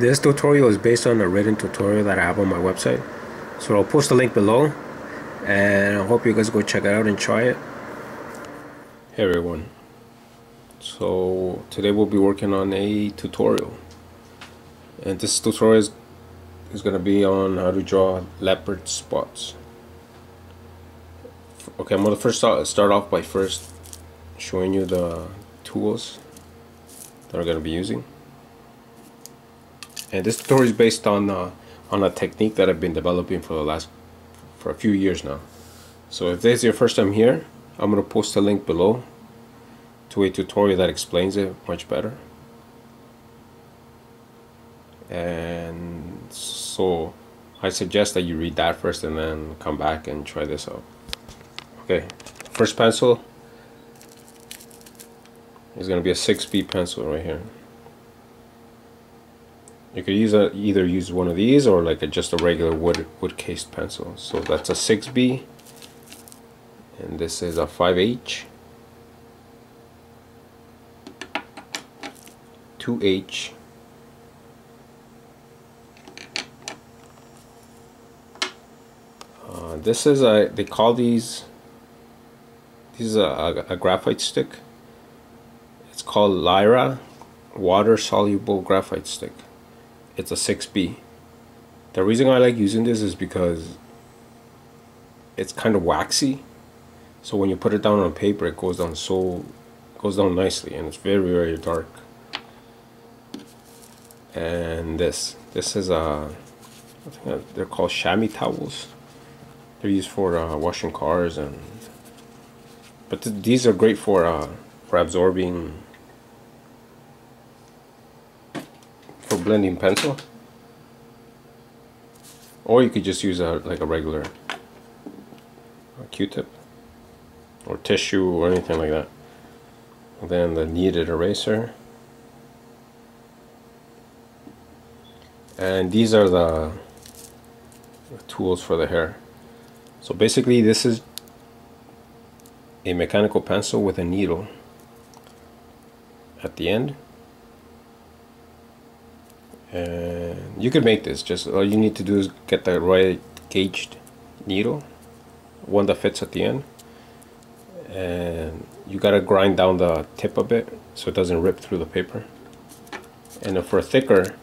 This tutorial is based on a written tutorial that I have on my website. So I'll post a link below and I hope you guys go check it out and try it. Hey everyone. So today we'll be working on a tutorial. And this tutorial is, is going to be on how to draw leopard spots. Okay, I'm going to first start, start off by first showing you the tools that I'm going to be using. And this tutorial is based on uh, on a technique that I've been developing for the last for a few years now. So if this is your first time here, I'm to post a link below to a tutorial that explains it much better. And so I suggest that you read that first and then come back and try this out. Okay, first pencil is to be a 6B pencil right here you could use a, either use one of these or like a, just a regular wood wood cased pencil. So that's a 6B and this is a 5H 2H uh, this is a they call these this is a, a graphite stick. It's called Lyra water soluble graphite stick it's a 6B. The reason I like using this is because it's kind of waxy. So when you put it down on paper, it goes down so goes down nicely and it's very very dark. And this this is think they're called chamois towels. They're used for uh, washing cars and but th these are great for uh, for absorbing for blending pencil. Or you could just use a like a regular q-tip or tissue or anything like that. Then the kneaded eraser. And these are the tools for the hair. So basically this is a mechanical pencil with a needle at the end and you could make this just all you need to do is get the right gauged needle one that fits at the end. And you gotta grind down the tip a bit so it doesn't rip through the paper. And for a thicker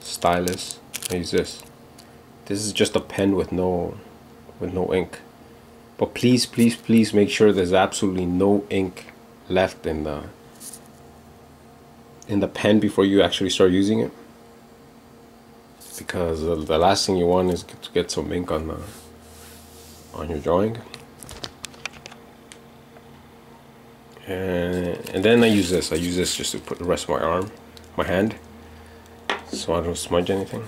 stylus I use this. This is just a pen with no with no ink. But please please please make sure there's absolutely no ink left in the in the pen before you actually start using it because the last thing you want is to get some ink on the on your drawing. And and then I use this. I use this just to put the rest of my arm my hand so I don't smudge anything.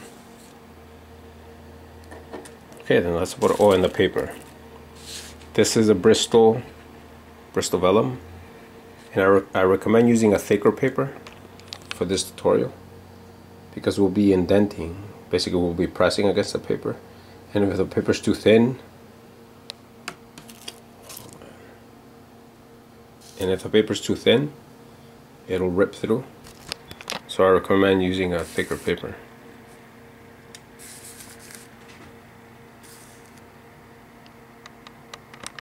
Okay then let's put oil and the paper. This is a Bristol Bristol vellum and I, re I recommend using a thicker paper for this tutorial because we'll be indenting basically we'll be pressing against the paper. And if the paper is too thin and if the paper is too thin it'll rip through. So I recommend using a thicker paper